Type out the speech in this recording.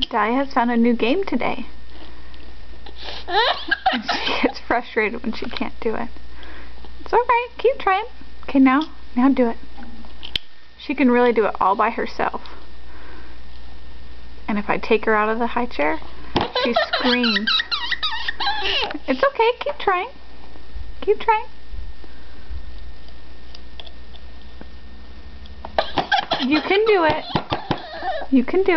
Dalia has found a new game today. She gets frustrated when she can't do it. It's alright, keep trying. Okay, now, now do it. She can really do it all by herself. And if I take her out of the high chair, she screams. It's okay, keep trying. Keep trying. You can do it. You can do it.